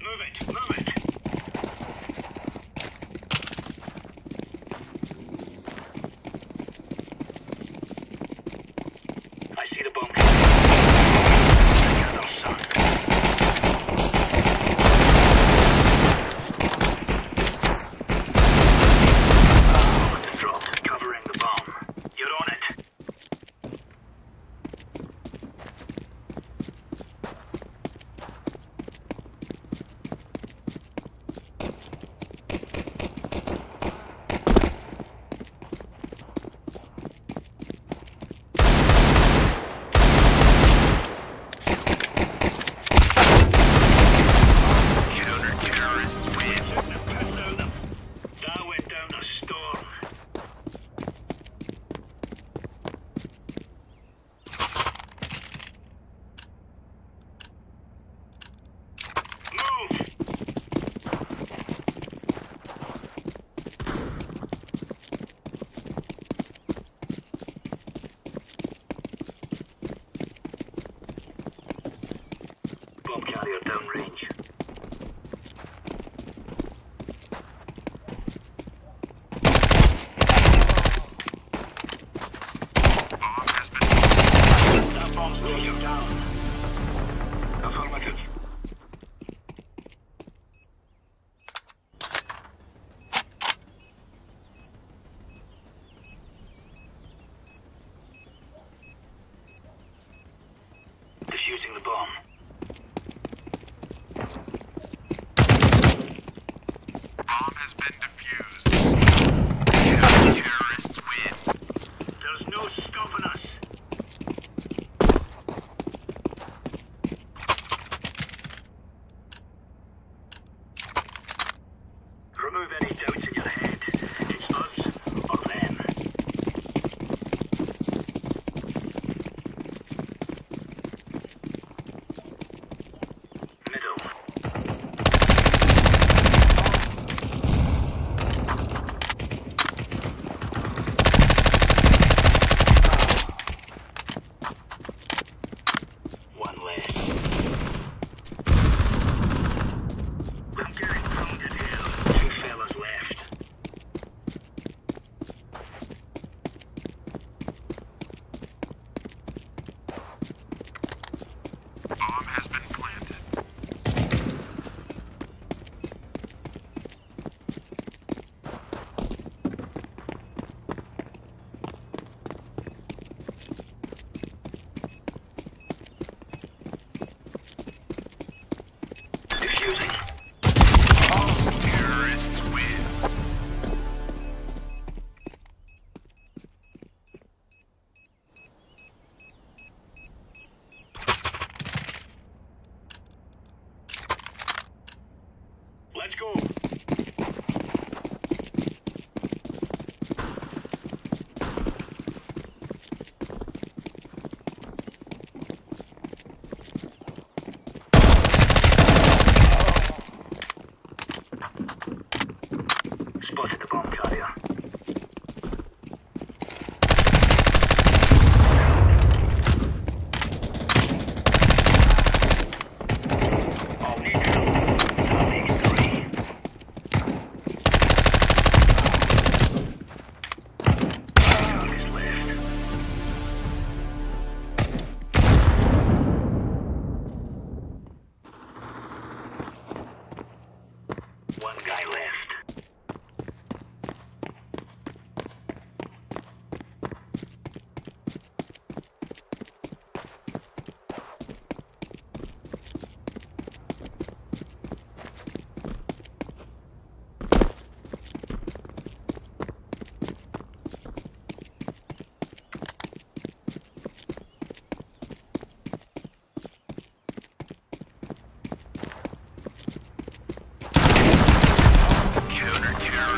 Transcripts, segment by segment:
Move it, move it. antidote.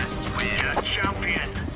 A champion.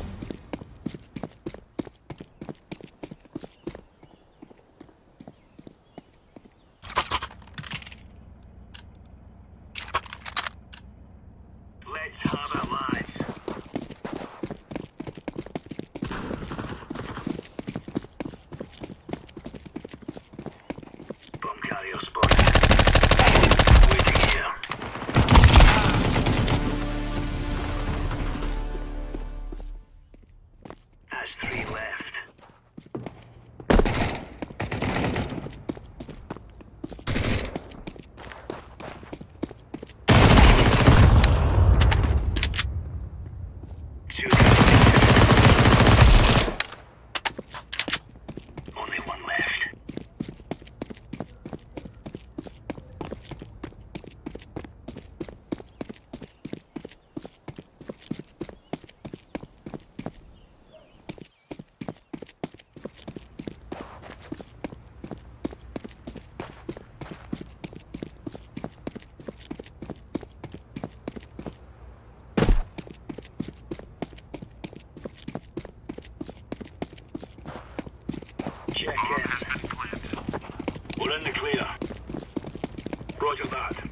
Check Bomb in. has been planted. We're in the clear. Roger that.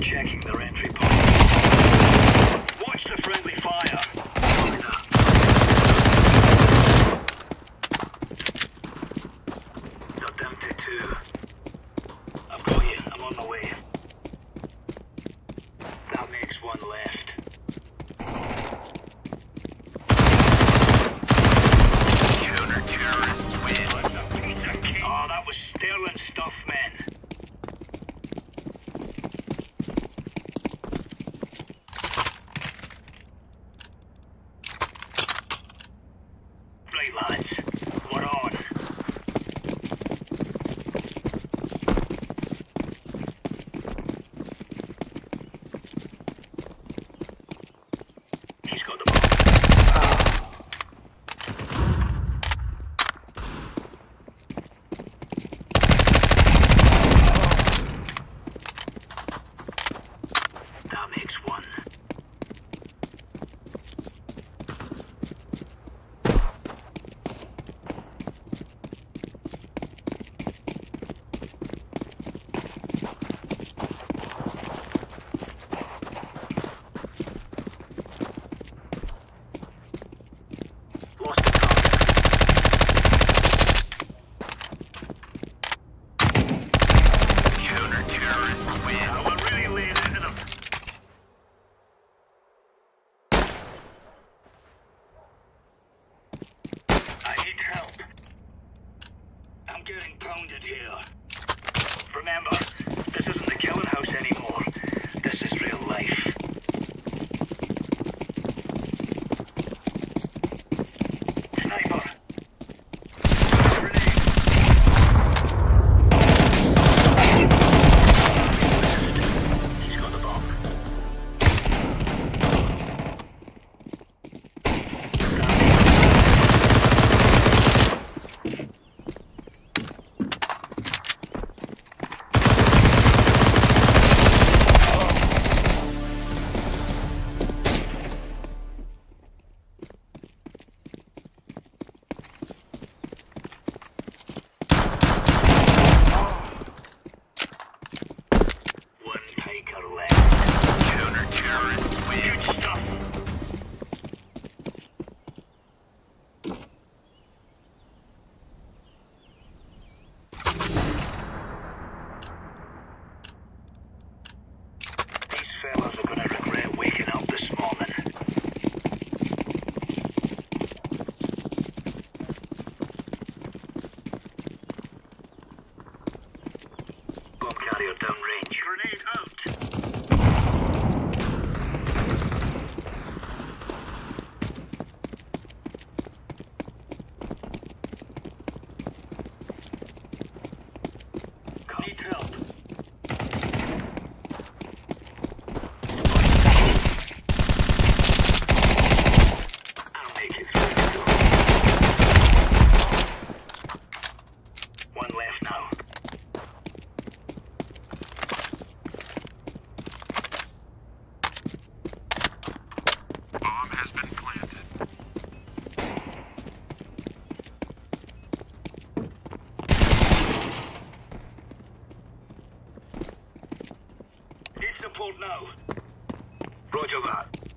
Checking the rent. makes one. fellas are gonna regret waking up this morning. Roger that.